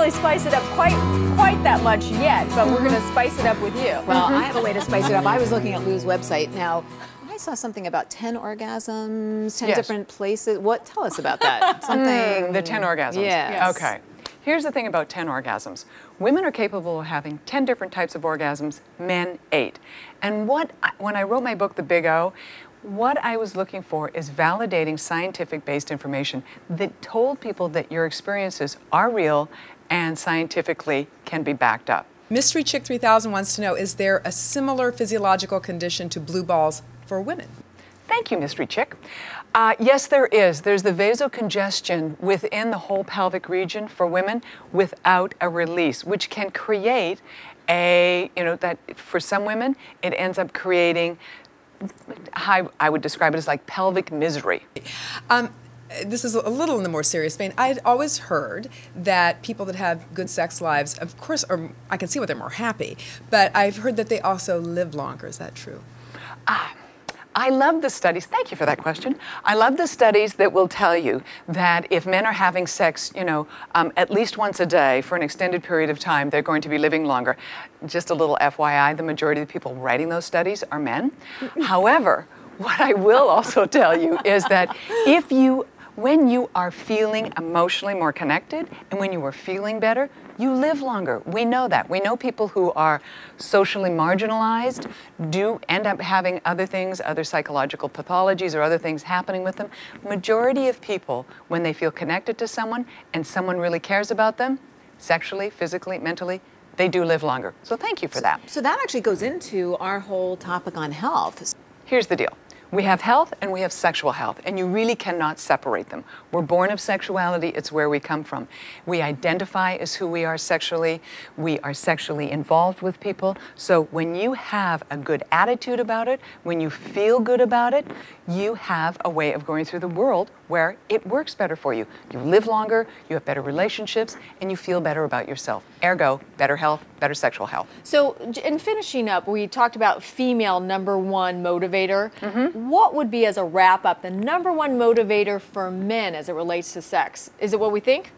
really spice it up quite quite that much yet, but we're going to mm-hmm. spice it up with you. Well, mm-hmm. I have a way to spice it up. I was looking at Lou's website. Now, I saw something about 10 orgasms, 10 Yes. different places. What? Tell us about that. Mm. Something. The 10 orgasms. Yes. Okay. Here's the thing about 10 orgasms. Women are capable of having 10 different types of orgasms, men 8. And what I, when I wrote my book The Big O, what I was looking for is validating scientific based information that told people that your experiences are real and scientifically can be backed up. Mystery Chick 3000 wants to know Is there a similar physiological condition to blue balls for women? Thank you, Mystery Chick. Uh, yes, there is. There's the vasocongestion within the whole pelvic region for women without a release, which can create a, you know, that for some women, it ends up creating, high, I would describe it as like pelvic misery. Um, this is a little in the more serious vein. I'd always heard that people that have good sex lives, of course, are, I can see why they're more happy, but I've heard that they also live longer. Is that true? Ah. I love the studies. Thank you for that question. I love the studies that will tell you that if men are having sex, you know, um, at least once a day for an extended period of time, they're going to be living longer. Just a little FYI: the majority of the people writing those studies are men. However, what I will also tell you is that if you when you are feeling emotionally more connected and when you are feeling better, you live longer. We know that. We know people who are socially marginalized do end up having other things, other psychological pathologies or other things happening with them. Majority of people, when they feel connected to someone and someone really cares about them, sexually, physically, mentally, they do live longer. So thank you for that. So that actually goes into our whole topic on health. Here's the deal. We have health and we have sexual health, and you really cannot separate them. We're born of sexuality, it's where we come from. We identify as who we are sexually, we are sexually involved with people. So when you have a good attitude about it, when you feel good about it, you have a way of going through the world where it works better for you. You live longer, you have better relationships, and you feel better about yourself. Ergo, better health, better sexual health. So, in finishing up, we talked about female number one motivator. Mm-hmm. What would be, as a wrap up, the number one motivator for men as it relates to sex? Is it what we think?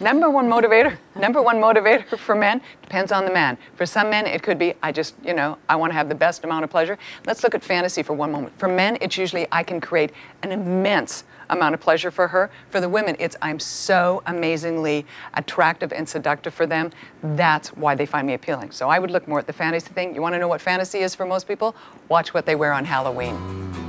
Number one motivator, number one motivator for men depends on the man. For some men, it could be, I just, you know, I want to have the best amount of pleasure. Let's look at fantasy for one moment. For men, it's usually I can create an immense amount of pleasure for her. For the women, it's I'm so amazingly attractive and seductive for them. That's why they find me appealing. So I would look more at the fantasy thing. You want to know what fantasy is for most people? Watch what they wear on Halloween.